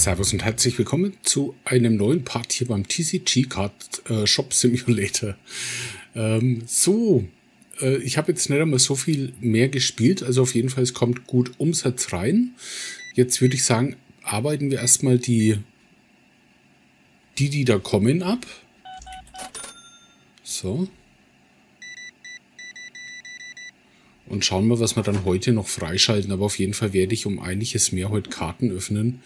Servus und herzlich willkommen zu einem neuen Part hier beim TCG Card äh, Shop Simulator. Ähm, so, äh, ich habe jetzt nicht einmal so viel mehr gespielt, also auf jeden Fall es kommt gut Umsatz rein. Jetzt würde ich sagen, arbeiten wir erstmal die, die, die da kommen, ab. So. Und schauen wir, was wir dann heute noch freischalten. Aber auf jeden Fall werde ich um einiges mehr heute Karten öffnen.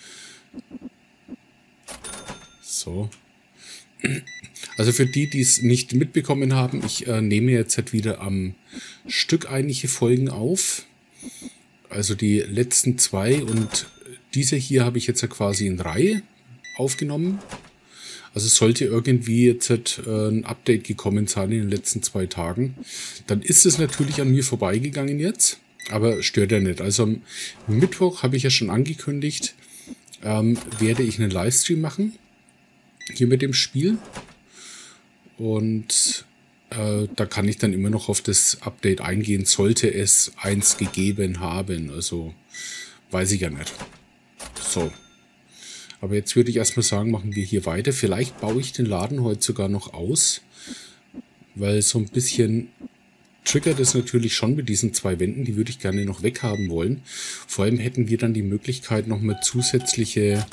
So. Also für die, die es nicht mitbekommen haben, ich äh, nehme jetzt halt wieder am Stück einige Folgen auf. Also die letzten zwei und diese hier habe ich jetzt ja quasi in Reihe aufgenommen. Also sollte irgendwie jetzt halt, äh, ein Update gekommen sein in den letzten zwei Tagen, dann ist es natürlich an mir vorbeigegangen jetzt, aber stört ja nicht. Also am Mittwoch habe ich ja schon angekündigt, ähm, werde ich einen Livestream machen hier mit dem Spiel. Und äh, da kann ich dann immer noch auf das Update eingehen, sollte es eins gegeben haben. Also weiß ich ja nicht. So. Aber jetzt würde ich erstmal sagen, machen wir hier weiter. Vielleicht baue ich den Laden heute sogar noch aus, weil so ein bisschen triggert es natürlich schon mit diesen zwei Wänden. Die würde ich gerne noch weghaben wollen. Vor allem hätten wir dann die Möglichkeit, noch mal zusätzliche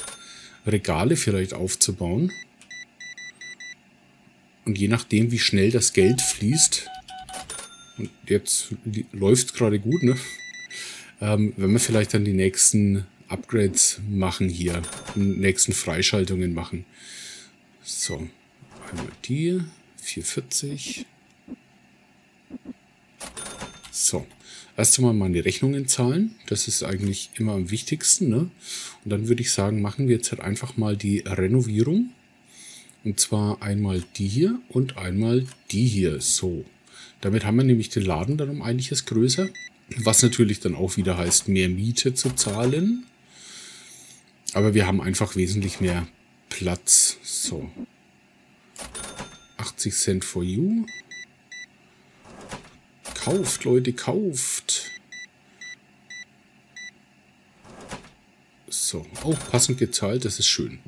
Regale vielleicht aufzubauen. Und je nachdem, wie schnell das Geld fließt, und jetzt läuft es gerade gut, ne? Ähm, wenn wir vielleicht dann die nächsten Upgrades machen hier. Nächsten Freischaltungen machen. So. Einmal die. 440. So. Erst einmal meine Rechnungen zahlen. Das ist eigentlich immer am wichtigsten. Ne? Und dann würde ich sagen, machen wir jetzt halt einfach mal die Renovierung. Und zwar einmal die hier und einmal die hier. So. Damit haben wir nämlich den Laden dann um einiges größer. Was natürlich dann auch wieder heißt, mehr Miete zu zahlen. Aber wir haben einfach wesentlich mehr Platz. So. 80 Cent for you. Kauft, Leute, kauft. So. Oh, passend gezahlt, das ist schön.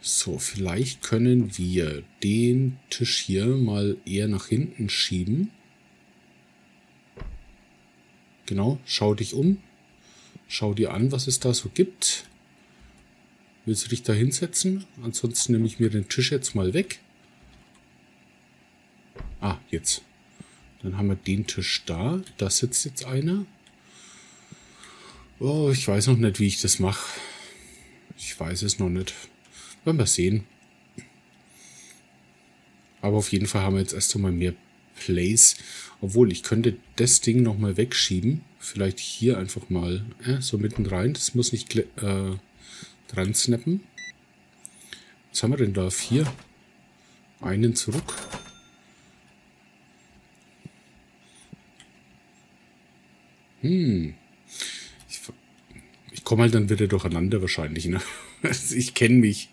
So, vielleicht können wir den Tisch hier mal eher nach hinten schieben. Genau, schau dich um. Schau dir an, was es da so gibt. Willst du dich da hinsetzen? Ansonsten nehme ich mir den Tisch jetzt mal weg. Ah, jetzt. Dann haben wir den Tisch da. Da sitzt jetzt einer. Oh, ich weiß noch nicht, wie ich das mache. Ich weiß es noch nicht. Werden wir sehen. Aber auf jeden Fall haben wir jetzt erst einmal mehr Plays. Obwohl, ich könnte das Ding nochmal wegschieben. Vielleicht hier einfach mal äh, so mitten rein. Das muss nicht äh, dran snappen. Was haben wir denn da? Vier. Einen zurück. Hm. Ich, ich komme halt dann wieder durcheinander wahrscheinlich. Ne? ich kenne mich.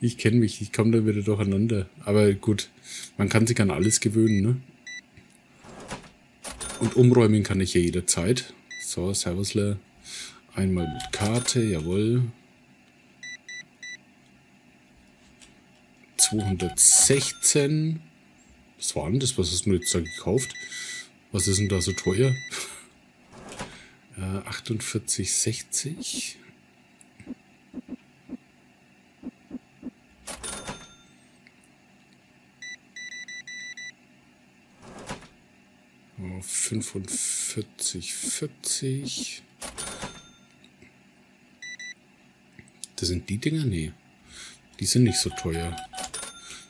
Ich kenne mich. Ich komme dann wieder durcheinander. Aber gut, man kann sich an alles gewöhnen. Ne? Und umräumen kann ich ja jederzeit. So, Servusle. Einmal mit Karte, jawohl. 216. Was war denn das? Was hast du jetzt da gekauft? Was ist denn da so teuer? Äh, 48,60. Oh, 45,40. Das sind die Dinger? Nee. Die sind nicht so teuer.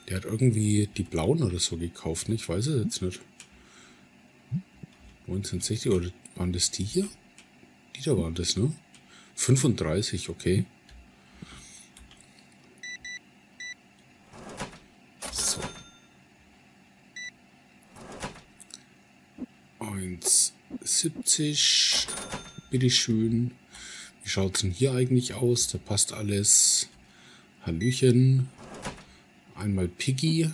Der hat irgendwie die blauen oder so gekauft, ne? Ich weiß es jetzt nicht. 1960 oder waren das die hier? Da waren das, ne? 35, okay. So. 1,70. Bitteschön. Wie schaut es denn hier eigentlich aus? Da passt alles. Hallöchen. Einmal Piggy.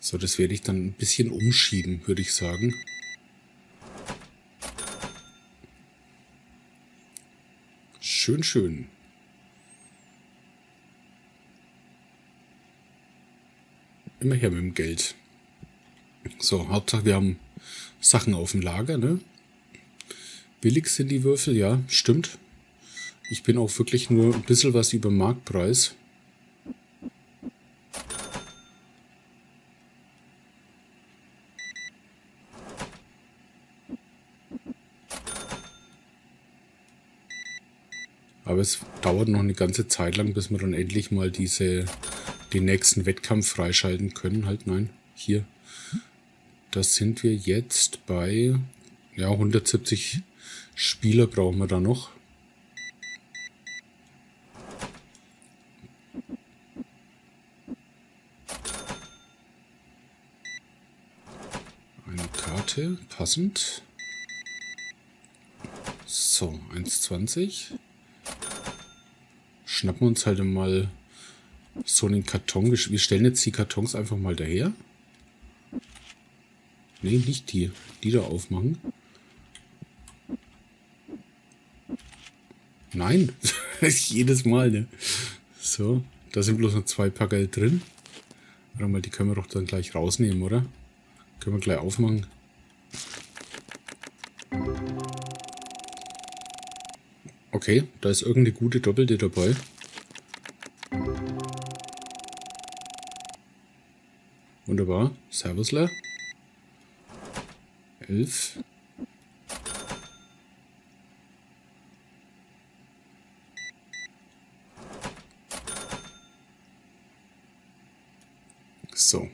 So, das werde ich dann ein bisschen umschieben, würde ich sagen. Schön, schön. Immer her mit dem Geld. So, Hauptsache wir haben Sachen auf dem Lager, ne? Billig sind die Würfel, ja, stimmt. Ich bin auch wirklich nur ein bisschen was über Marktpreis. Aber es dauert noch eine ganze Zeit lang, bis wir dann endlich mal diese, den nächsten Wettkampf freischalten können. Halt, nein, hier. Das sind wir jetzt bei, ja, 170 Spieler brauchen wir da noch. Eine Karte, passend. So, 1,20 schnappen uns halt mal so einen Karton. Wir stellen jetzt die Kartons einfach mal daher. Ne, nicht die. Die da aufmachen. Nein. Jedes Mal, ne? So, da sind bloß noch zwei Packerl drin. Warte mal, die können wir doch dann gleich rausnehmen, oder? Können wir gleich aufmachen. Okay, da ist irgendeine gute Doppelte dabei. Wunderbar. Servusler. Elf. So.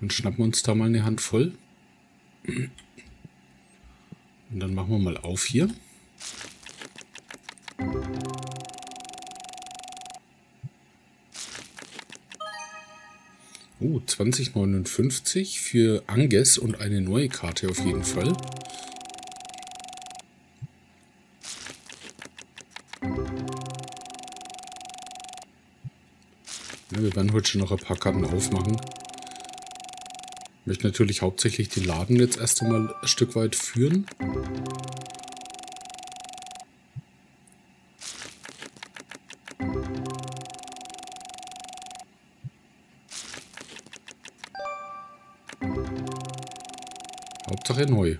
Dann schnappen wir uns da mal eine Hand voll. Und dann machen wir mal auf hier. 2059 für Anges und eine neue Karte auf jeden Fall. Ja, wir werden heute schon noch ein paar Karten aufmachen. Ich möchte natürlich hauptsächlich den Laden jetzt erst einmal ein Stück weit führen. Hauptsache neu.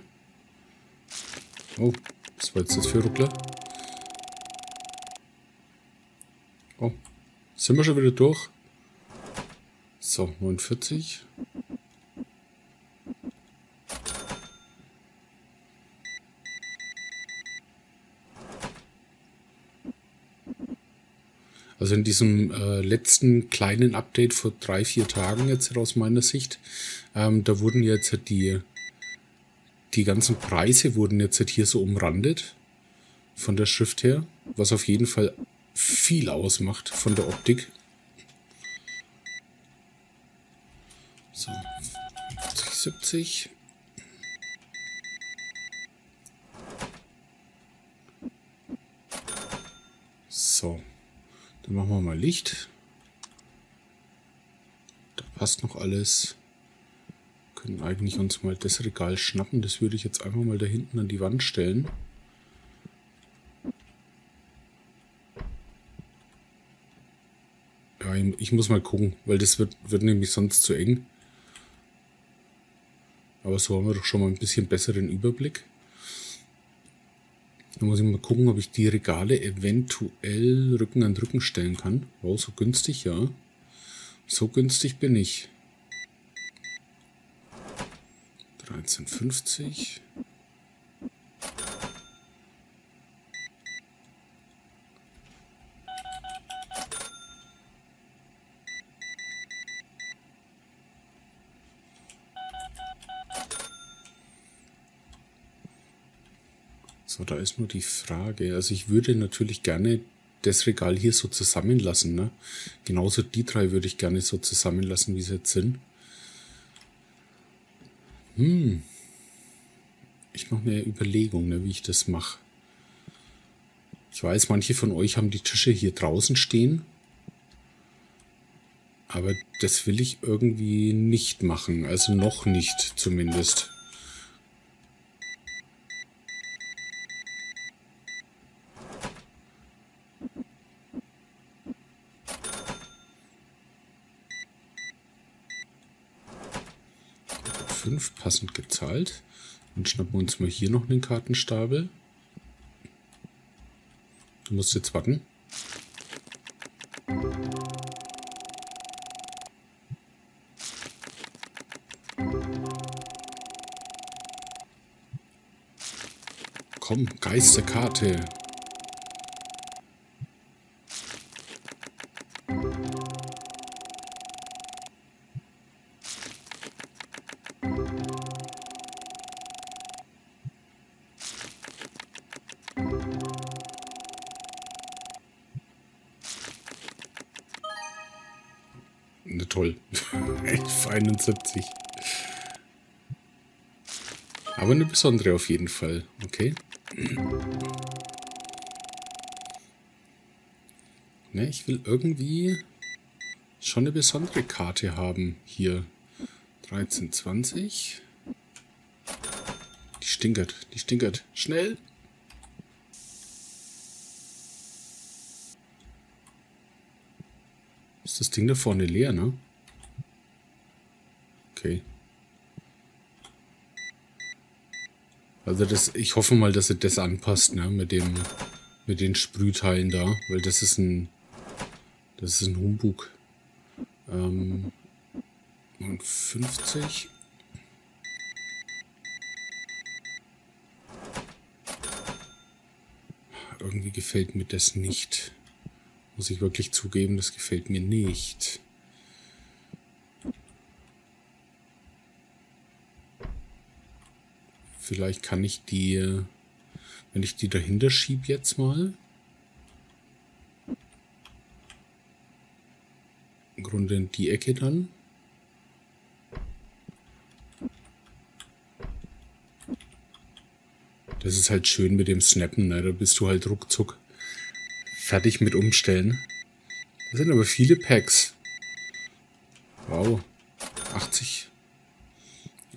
Oh, was war jetzt das für Ruckler? Oh, sind wir schon wieder durch? So, 49. Also in diesem äh, letzten kleinen Update vor drei, vier Tagen jetzt aus meiner Sicht, ähm, da wurden jetzt die die ganzen Preise wurden jetzt halt hier so umrandet von der Schrift her, was auf jeden Fall viel ausmacht von der Optik. So, 70. So, dann machen wir mal Licht. Da passt noch alles können eigentlich uns mal das Regal schnappen. Das würde ich jetzt einfach mal da hinten an die Wand stellen. Ja, ich muss mal gucken, weil das wird, wird nämlich sonst zu eng. Aber so haben wir doch schon mal ein bisschen besseren Überblick. Dann muss ich mal gucken, ob ich die Regale eventuell Rücken an Rücken stellen kann. Wow, so günstig, ja. So günstig bin ich. 1350. So, da ist nur die Frage. Also ich würde natürlich gerne das Regal hier so zusammenlassen. Ne? Genauso die drei würde ich gerne so zusammenlassen, wie sie jetzt sind. Hm. Ich mache mir Überlegungen, ne, wie ich das mache. Ich weiß, manche von euch haben die Tische hier draußen stehen. Aber das will ich irgendwie nicht machen. Also noch nicht zumindest. Passend gezahlt. Dann schnappen wir uns mal hier noch einen Kartenstapel. Du musst jetzt warten. Komm, Geisterkarte. 71. Aber eine besondere auf jeden Fall. Okay. Ne, ich will irgendwie schon eine besondere Karte haben. Hier 1320. Die stinkert, die stinkert. Schnell! Ist das Ding da vorne leer, ne? Okay. Also das, ich hoffe mal, dass er das anpasst, ne, mit dem, mit den Sprühteilen da, weil das ist ein, das ist ein Humbug. Ähm, 50. Irgendwie gefällt mir das nicht. Muss ich wirklich zugeben, das gefällt mir nicht. Vielleicht kann ich die, wenn ich die dahinter schiebe jetzt mal. Im Grunde in die Ecke dann. Das ist halt schön mit dem Snappen, ne? Da bist du halt ruckzuck fertig mit Umstellen. Das sind aber viele Packs. Wow. 80.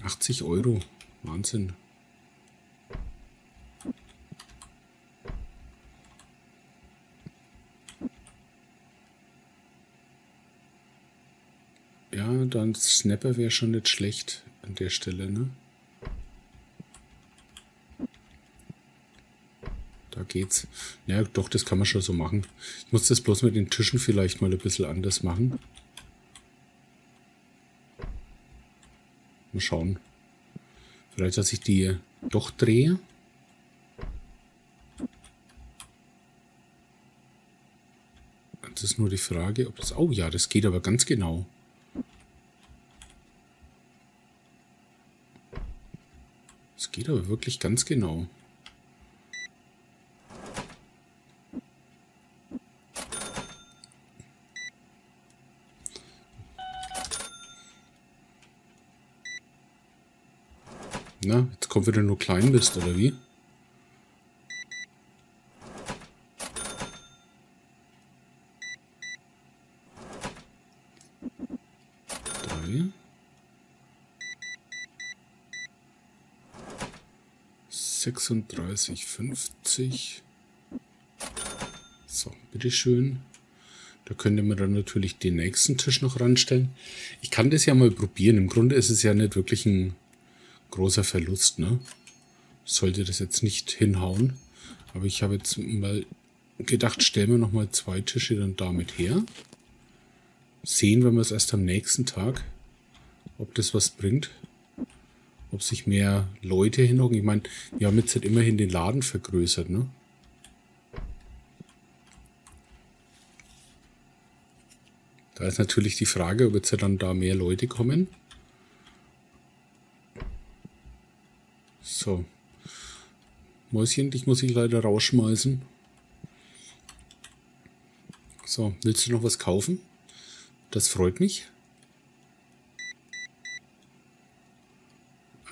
80 Euro. Wahnsinn. Ja, dann Snapper wäre schon nicht schlecht an der Stelle, ne? Da geht's. Ja, doch, das kann man schon so machen. Ich muss das bloß mit den Tischen vielleicht mal ein bisschen anders machen. Mal schauen. Vielleicht, dass ich die doch drehe. Das ist nur die Frage, ob das... Oh ja, das geht aber ganz genau. Das geht aber wirklich ganz genau. Na, jetzt kommt wieder nur Kleinmist, oder wie? 36, 50. So, bitteschön. Da könnte man dann natürlich den nächsten Tisch noch ranstellen. Ich kann das ja mal probieren. Im Grunde ist es ja nicht wirklich ein großer Verlust, ne? Sollte das jetzt nicht hinhauen. Aber ich habe jetzt mal gedacht, stellen wir nochmal zwei Tische dann damit her. Sehen, wir es erst am nächsten Tag, ob das was bringt. Ob sich mehr Leute hinhocken. Ich meine, wir haben jetzt halt immerhin den Laden vergrößert, ne? Da ist natürlich die Frage, ob jetzt dann da mehr Leute kommen. So. Mäuschen, dich muss ich leider rausschmeißen. So, willst du noch was kaufen? Das freut mich.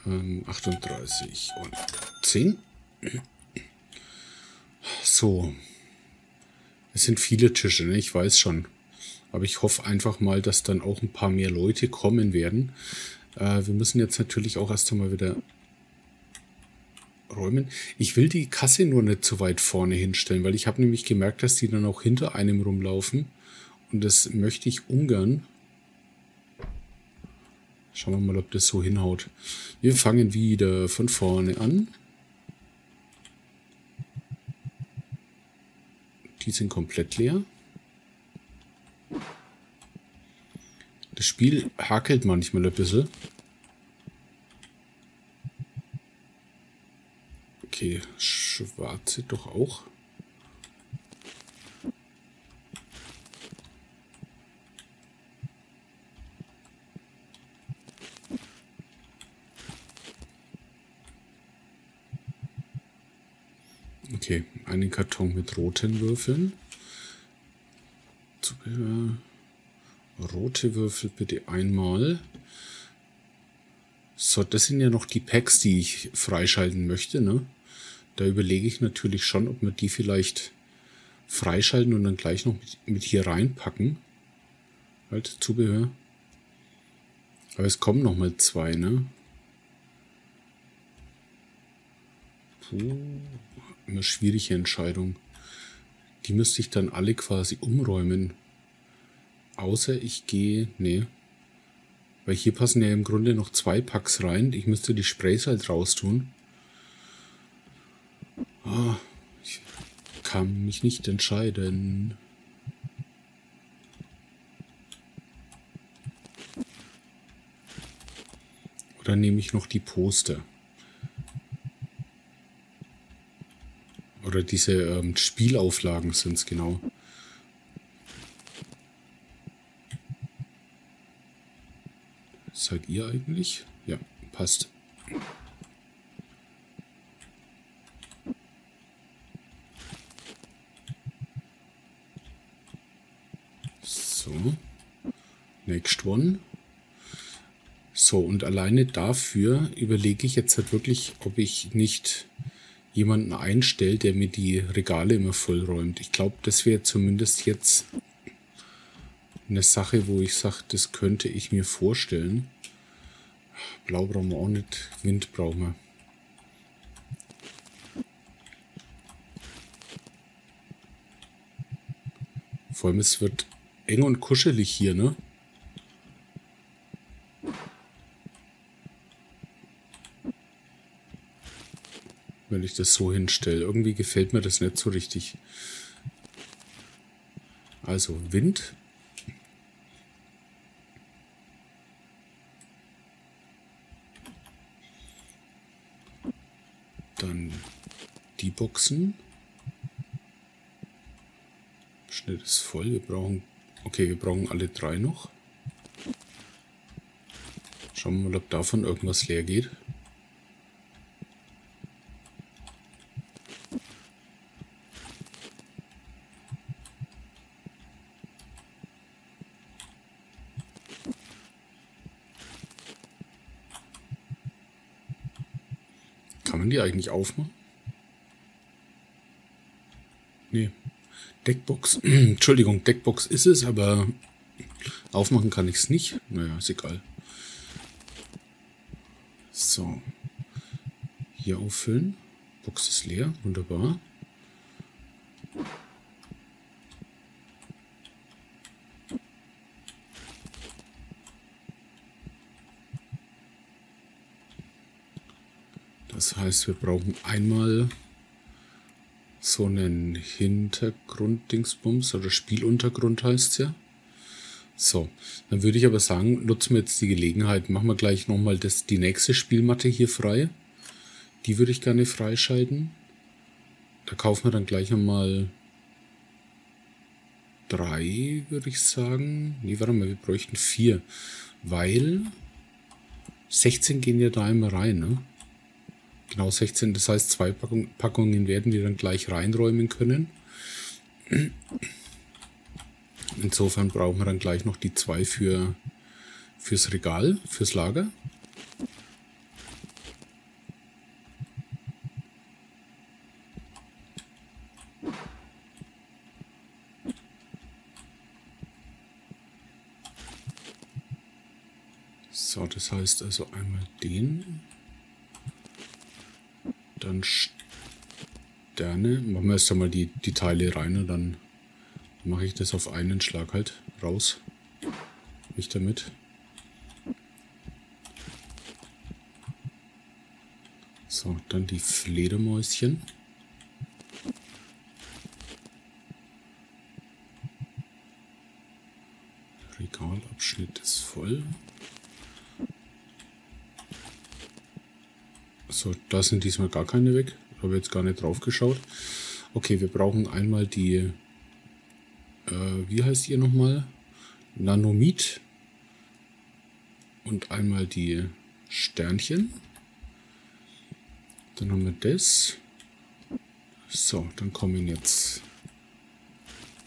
38 und 10. So. Es sind viele Tische, ne? ich weiß schon. Aber ich hoffe einfach mal, dass dann auch ein paar mehr Leute kommen werden. Äh, wir müssen jetzt natürlich auch erst einmal wieder räumen. Ich will die Kasse nur nicht zu weit vorne hinstellen, weil ich habe nämlich gemerkt, dass die dann auch hinter einem rumlaufen. Und das möchte ich ungern. Schauen wir mal, ob das so hinhaut. Wir fangen wieder von vorne an. Die sind komplett leer. Das Spiel hakelt manchmal ein bisschen. Okay, schwarze doch auch. Okay, einen Karton mit roten Würfeln. Zubehör. Rote Würfel bitte einmal. So, das sind ja noch die Packs, die ich freischalten möchte, ne? Da überlege ich natürlich schon, ob wir die vielleicht freischalten und dann gleich noch mit, mit hier reinpacken. Halt, Zubehör. Aber es kommen noch mal zwei, ne? Puh, immer schwierige Entscheidung. Die müsste ich dann alle quasi umräumen. Außer ich gehe, nee. Weil hier passen ja im Grunde noch zwei Packs rein. Ich müsste die Sprays halt raustun. Oh, ich kann mich nicht entscheiden. Oder nehme ich noch die Poster? Oder diese ähm, Spielauflagen sind es genau. Seid ihr eigentlich? Ja, passt. So. Next one. So, und alleine dafür überlege ich jetzt halt wirklich, ob ich nicht jemanden einstelle, der mir die Regale immer vollräumt. Ich glaube, das wäre zumindest jetzt eine Sache, wo ich sage, das könnte ich mir vorstellen. Blau brauchen wir auch nicht, Wind brauchen wir. Vor allem, es wird eng und kuschelig hier, ne? Wenn ich das so hinstelle. Irgendwie gefällt mir das nicht so richtig. Also Wind Boxen. Schnitt ist voll. Wir brauchen. Okay, wir brauchen alle drei noch. Schauen wir mal, ob davon irgendwas leer geht. Eigentlich aufmachen? Nee. Deckbox. Entschuldigung, Deckbox ist es, aber aufmachen kann ich es nicht. Naja, ist egal. So. Hier auffüllen. Box ist leer. Wunderbar. Das heißt, wir brauchen einmal so einen Hintergrund-Dingsbums oder Spieluntergrund heißt es ja. So, dann würde ich aber sagen, nutzen wir jetzt die Gelegenheit, machen wir gleich nochmal die nächste Spielmatte hier frei. Die würde ich gerne freischalten. Da kaufen wir dann gleich nochmal drei, würde ich sagen. Nee, warte mal, wir bräuchten vier. Weil 16 gehen ja da immer rein, ne? Genau 16, das heißt zwei Packungen werden wir dann gleich reinräumen können. Insofern brauchen wir dann gleich noch die zwei für, fürs Regal, fürs Lager. So, das heißt also einmal den dann Sterne. Machen wir erst einmal die, die Teile rein und dann mache ich das auf einen Schlag halt raus. Mich damit. So, dann die Fledermäuschen. Da sind diesmal gar keine weg. Habe jetzt gar nicht drauf geschaut. Okay, wir brauchen einmal die, äh, wie heißt ihr nochmal? Nanomit. Und einmal die Sternchen. Dann haben wir das. So, dann kommen jetzt...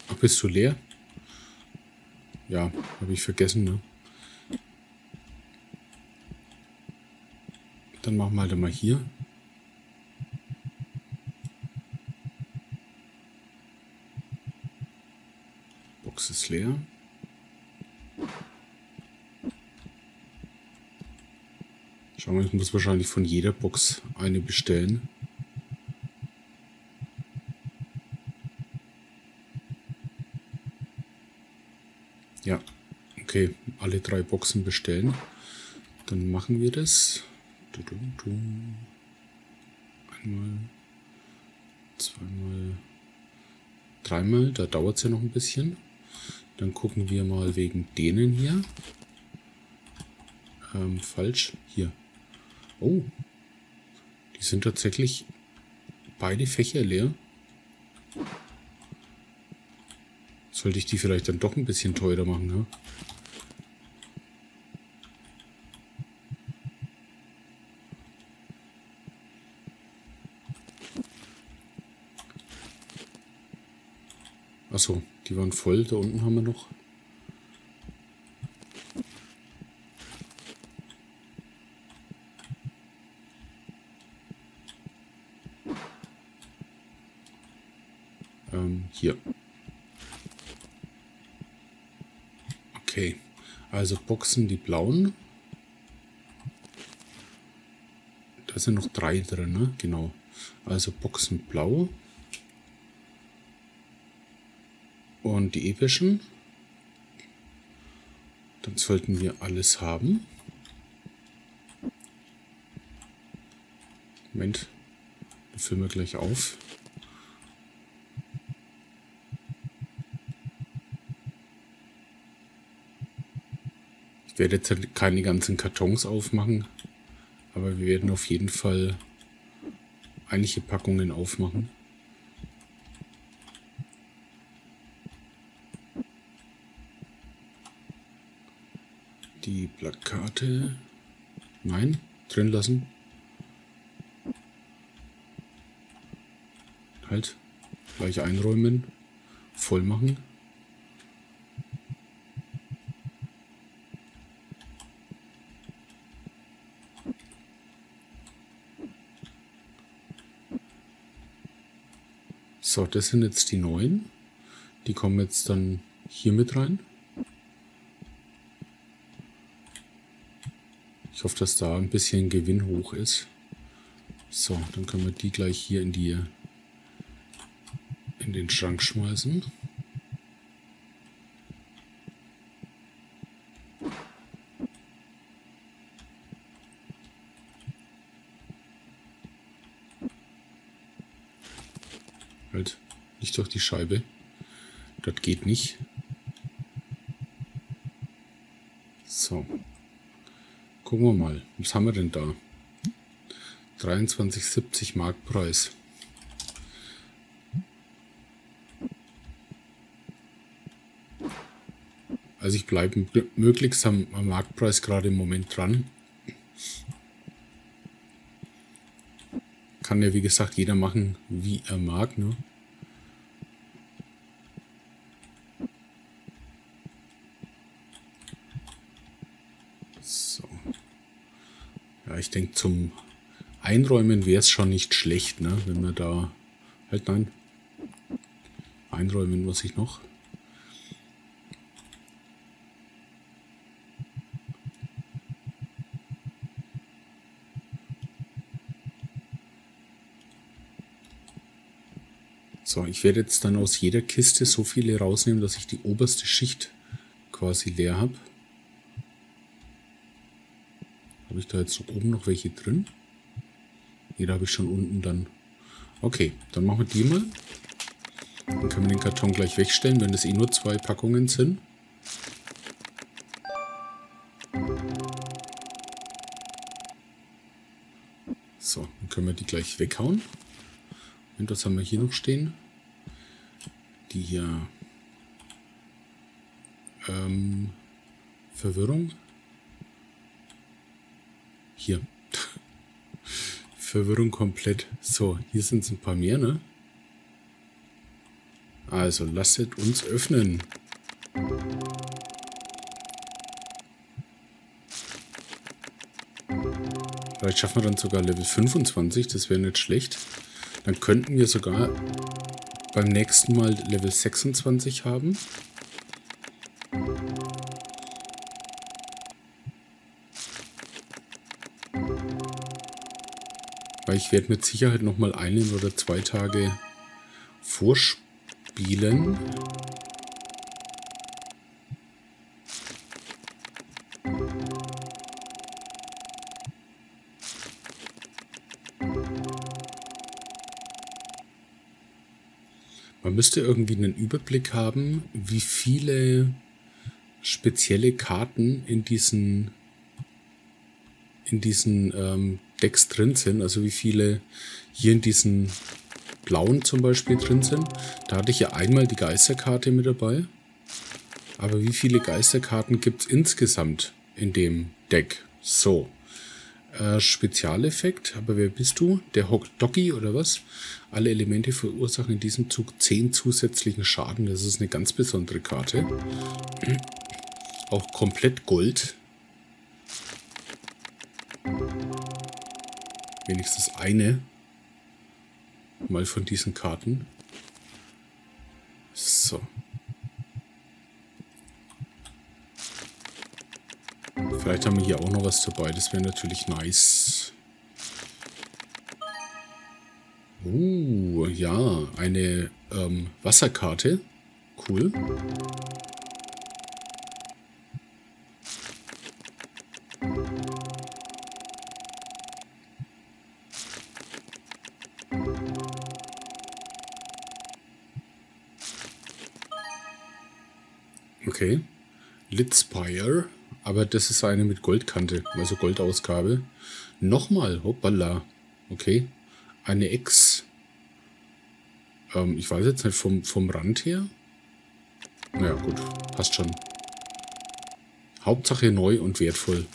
Ach, bist du leer? Ja, habe ich vergessen, ne? Dann machen wir halt mal hier. Ist leer. Schauen wir, ich muss wahrscheinlich von jeder Box eine bestellen. Ja, okay, alle drei Boxen bestellen. Dann machen wir das. Einmal, zweimal, dreimal. Da dauert es ja noch ein bisschen. Dann gucken wir mal wegen denen hier. Ähm, falsch. Hier. Oh. Die sind tatsächlich beide Fächer leer. Sollte ich die vielleicht dann doch ein bisschen teurer machen, ne? Achso, die waren voll. Da unten haben wir noch. Ähm, hier. Okay. Also Boxen die blauen. Da sind noch drei drin, ne? Genau. Also Boxen blau. Und die epischen. Dann sollten wir alles haben. Moment, dann füllen wir gleich auf. Ich werde jetzt halt keine ganzen Kartons aufmachen, aber wir werden auf jeden Fall einige Packungen aufmachen. Die Plakate. Nein, drin lassen. Halt. Gleich einräumen. Voll machen. So, das sind jetzt die neuen. Die kommen jetzt dann hier mit rein. Hoffe, dass da ein bisschen Gewinn hoch ist. So, dann können wir die gleich hier in die in den Schrank schmeißen. Halt, nicht durch die Scheibe. Das geht nicht. So. Gucken wir mal, was haben wir denn da? 23,70 Marktpreis. Also ich bleibe möglichst am, am Marktpreis gerade im Moment dran. Kann ja wie gesagt jeder machen, wie er mag. Ne? ich denke, zum Einräumen wäre es schon nicht schlecht, ne? wenn wir da... Halt, nein. Einräumen muss ich noch. So, ich werde jetzt dann aus jeder Kiste so viele rausnehmen, dass ich die oberste Schicht quasi leer habe. Habe ich da jetzt oben noch welche drin? Nee, da habe ich schon unten dann. Okay, dann machen wir die mal. Dann können wir den Karton gleich wegstellen, wenn das eh nur zwei Packungen sind. So, dann können wir die gleich weghauen. Und was haben wir hier noch stehen? Die hier. Ähm, Verwirrung. Hier. Verwirrung komplett. So, hier sind es ein paar mehr, ne? Also, lasst uns öffnen. Vielleicht schaffen wir dann sogar Level 25, das wäre nicht schlecht. Dann könnten wir sogar beim nächsten Mal Level 26 haben. Weil ich werde mit Sicherheit noch mal einen oder zwei Tage vorspielen. Man müsste irgendwie einen Überblick haben, wie viele spezielle Karten in diesen in diesen ähm, Decks drin sind, also wie viele hier in diesen blauen zum Beispiel drin sind. Da hatte ich ja einmal die Geisterkarte mit dabei. Aber wie viele Geisterkarten gibt es insgesamt in dem Deck? So. Äh, Spezialeffekt, aber wer bist du? Der Doggy oder was? Alle Elemente verursachen in diesem Zug 10 zusätzlichen Schaden. Das ist eine ganz besondere Karte. Auch komplett Gold. Wenigstens eine. Mal von diesen Karten. So. Vielleicht haben wir hier auch noch was dabei. Das wäre natürlich nice. Uh, ja. Eine ähm, Wasserkarte. Cool. Okay. Litspire. Aber das ist eine mit Goldkante, also Goldausgabe. Nochmal, hoppala. Okay. Eine X. Ähm, ich weiß jetzt nicht, vom, vom Rand her. Ja, gut. Passt schon. Hauptsache neu und wertvoll.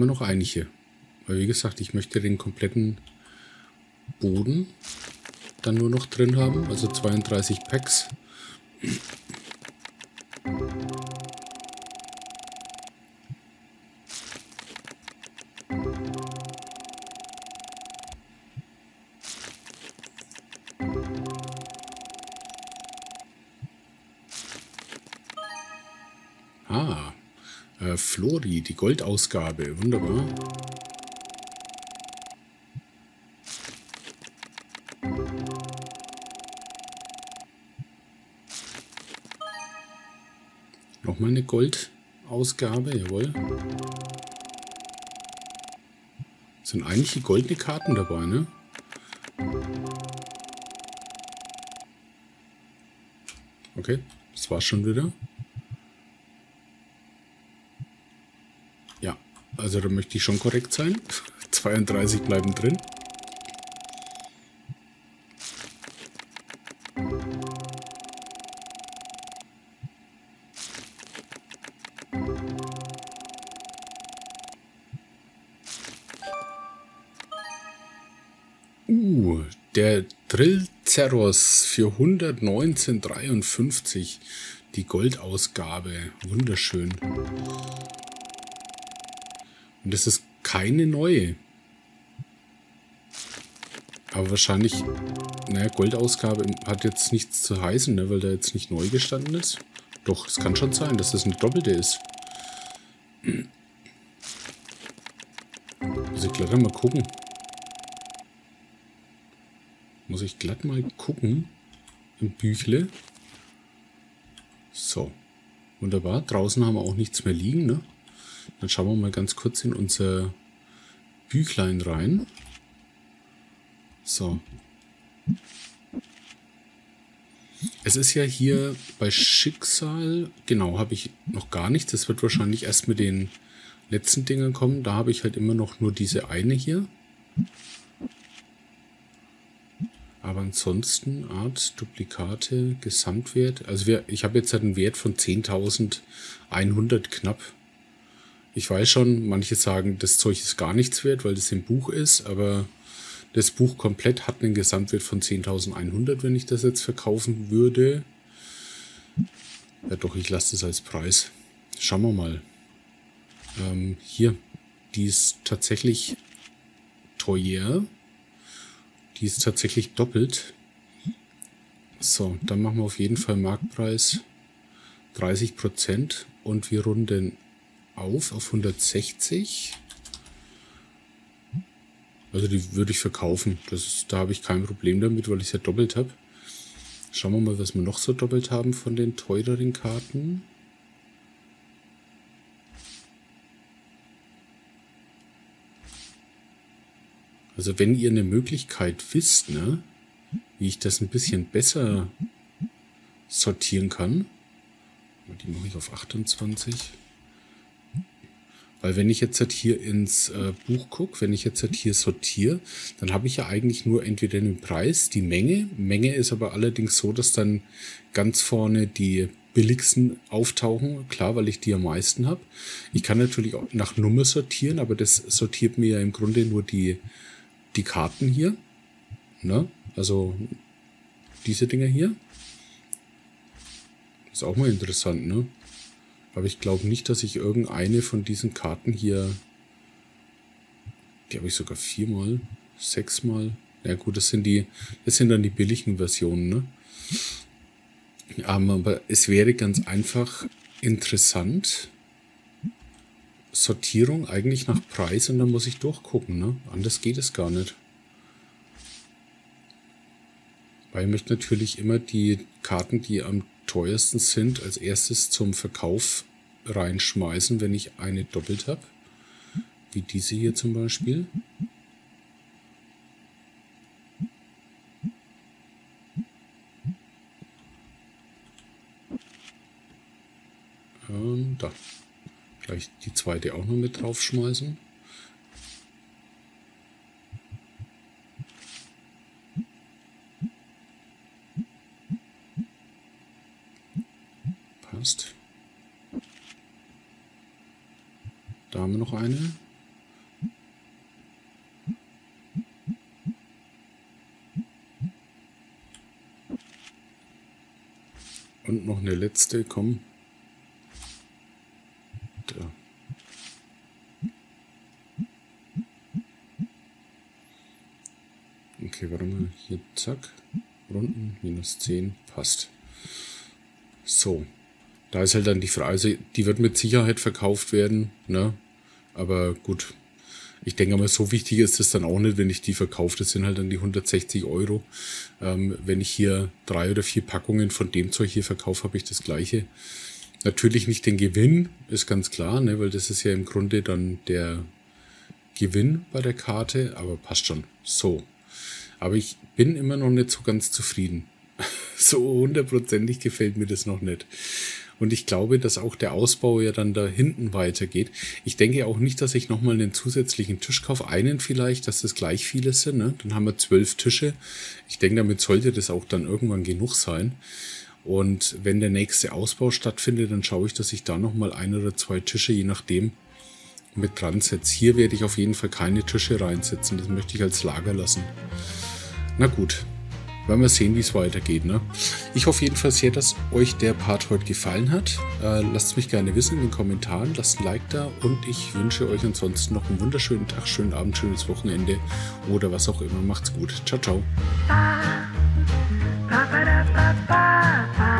Haben wir noch einige. Weil wie gesagt, ich möchte den kompletten Boden dann nur noch drin haben. Also 32 Packs. Äh, Flori, die Goldausgabe. Wunderbar. Nochmal eine Goldausgabe, jawohl. Sind eigentlich die goldene Karten dabei, ne? Okay, das war's schon wieder. Ja, also da möchte ich schon korrekt sein. 32 bleiben drin. Uh, der Drillzeros für 119,53. Die Goldausgabe. Wunderschön. Und das ist keine neue. Aber wahrscheinlich, naja, Goldausgabe hat jetzt nichts zu heißen, ne, weil der jetzt nicht neu gestanden ist. Doch, es kann schon sein, dass das eine doppelte ist. Also glatt mal gucken. Muss ich glatt mal gucken im Büchle. So. Wunderbar. Draußen haben wir auch nichts mehr liegen. Ne? Dann schauen wir mal ganz kurz in unser Büchlein rein. So. Es ist ja hier bei Schicksal, genau, habe ich noch gar nichts. Das wird wahrscheinlich erst mit den letzten Dingen kommen. Da habe ich halt immer noch nur diese eine hier. Aber ansonsten Art, Duplikate, Gesamtwert. Also wir, ich habe jetzt halt einen Wert von 10.100 knapp. Ich weiß schon, manche sagen, das Zeug ist gar nichts wert, weil das im Buch ist, aber das Buch komplett hat einen Gesamtwert von 10.100, wenn ich das jetzt verkaufen würde. Ja doch, ich lasse das als Preis. Schauen wir mal. Ähm, hier, die ist tatsächlich teuer. Die ist tatsächlich doppelt. So, dann machen wir auf jeden Fall Marktpreis 30% und wir runden auf auf 160. Also die würde ich verkaufen. Das ist, da habe ich kein Problem damit, weil ich es ja doppelt habe. Schauen wir mal, was wir noch so doppelt haben von den teureren Karten. Also wenn ihr eine Möglichkeit wisst, ne, wie ich das ein bisschen besser sortieren kann. Die mache ich auf 28. Weil wenn ich jetzt halt hier ins äh, Buch gucke, wenn ich jetzt halt hier sortiere, dann habe ich ja eigentlich nur entweder den Preis, die Menge. Menge ist aber allerdings so, dass dann ganz vorne die billigsten auftauchen, klar, weil ich die am meisten habe. Ich kann natürlich auch nach Nummer sortieren, aber das sortiert mir ja im Grunde nur die, die Karten hier. Ne? Also diese Dinger hier. Ist auch mal interessant, ne? Aber ich glaube nicht, dass ich irgendeine von diesen Karten hier... Die habe ich sogar viermal, sechsmal. Ja gut, das sind die, das sind dann die billigen Versionen, ne? Aber es wäre ganz einfach interessant. Sortierung eigentlich nach Preis und dann muss ich durchgucken, ne? Anders geht es gar nicht. Weil ich möchte natürlich immer die Karten, die am teuersten sind, als erstes zum Verkauf reinschmeißen, wenn ich eine doppelt habe. Wie diese hier zum Beispiel. Ähm, da. Vielleicht die zweite auch noch mit draufschmeißen. Passt. Da haben wir noch eine. Und noch eine letzte, komm. Da. Okay, warte mal. Hier, zack. Runden, minus 10, passt. So. Da ist halt dann die Frage, also die wird mit Sicherheit verkauft werden, ne? Aber gut, ich denke mal, so wichtig ist es dann auch nicht, wenn ich die verkaufe. Das sind halt dann die 160 Euro. Ähm, wenn ich hier drei oder vier Packungen von dem Zeug hier verkaufe, habe ich das gleiche. Natürlich nicht den Gewinn, ist ganz klar, ne? weil das ist ja im Grunde dann der Gewinn bei der Karte, aber passt schon. So. Aber ich bin immer noch nicht so ganz zufrieden. so hundertprozentig gefällt mir das noch nicht. Und ich glaube, dass auch der Ausbau ja dann da hinten weitergeht. Ich denke auch nicht, dass ich nochmal einen zusätzlichen Tisch kaufe. Einen vielleicht, dass das gleich viele sind. Ne? Dann haben wir zwölf Tische. Ich denke, damit sollte das auch dann irgendwann genug sein. Und wenn der nächste Ausbau stattfindet, dann schaue ich, dass ich da nochmal ein oder zwei Tische, je nachdem, mit dran setze. Hier werde ich auf jeden Fall keine Tische reinsetzen. Das möchte ich als Lager lassen. Na gut, werden wir sehen, wie es weitergeht. Ne? Ich hoffe jedenfalls sehr, dass euch der Part heute gefallen hat. Äh, lasst mich gerne wissen in den Kommentaren. Lasst ein Like da. Und ich wünsche euch ansonsten noch einen wunderschönen Tag, schönen Abend, schönes Wochenende oder was auch immer. Macht's gut. Ciao, ciao. Ba, ba, ba,